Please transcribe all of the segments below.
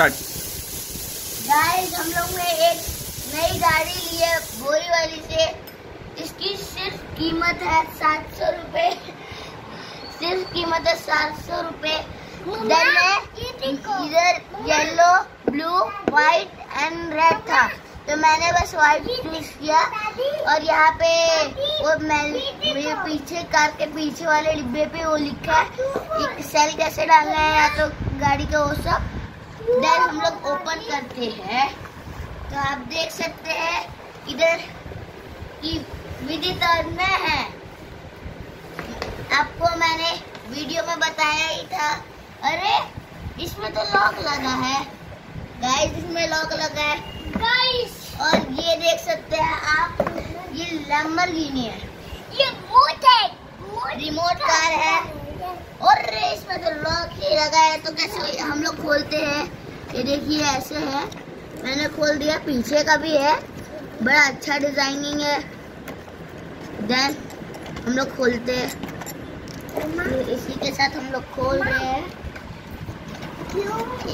Start guys हम लोग ने एक नई गाड़ी ली है बोरी वाली से। इसकी सिर्फ़ कीमत है सात सौ रूपए। सिर्फ़ कीमत है सात सौ रूपए। इधर yellow blue white and red था। तो मैंने बस व्हाइट चूज़ किया। और यहाँ पे वो मैं मेरे पीछे कार के पीछे वाले डिब्बे पे वो लिखा है सेल कैसे डालना है या तो गाड़ी का वो सब। देन हम लोग ओपन करते हैं। तो आप देख सकते हैं इधर की विधि तोड़ना है। आपको मैंने वीडियो में बताया ही था। अरे इसमें तो लॉक लगा है। गाइस इसमें लॉक लगा है। गाइस और ये देख सकते हैं आप ये लैम्बोर्गिनी है। ये रिमोट है। रिमोट कार है। और इसमें तो लॉक ही लगा है। तो कैसे हम लोग खोलते हैं? ये देखिए ऐसे है। मैंने खोल दिया पीछे का भी है। बड़ा अच्छा डिज़ाइनिंग है। देन हम लोग खोलते हैं। इसी के साथ हम लोग खोल रहे हैं।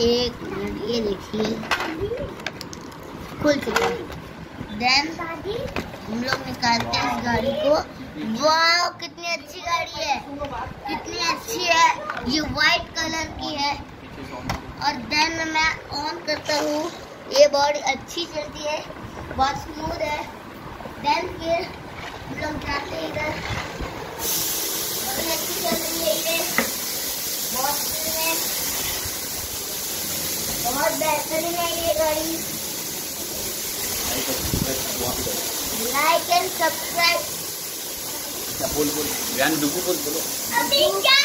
एक मिनट ये देखिए। खुल चुका है। देन हम लोग निकालते हैं इस गाड़ी को। वाह कितनी अच्छी गाड़ी है। कितनी अच्छी है। ये व्हाइट कलर की है। और देन मैं ऑन करता हूँ। ये बॉडी अच्छी चलती है बहुत स्मूथ है। देन फिर हम लोग जाते हैं इधर। बड़ी अच्छी चल रही है ये बहुत है। बहुत बेहतरीन है ये गाड़ी लाइक एंड सब्सक्राइब बोल बोल? बोल बोलो। अभी क्या